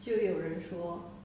就有人说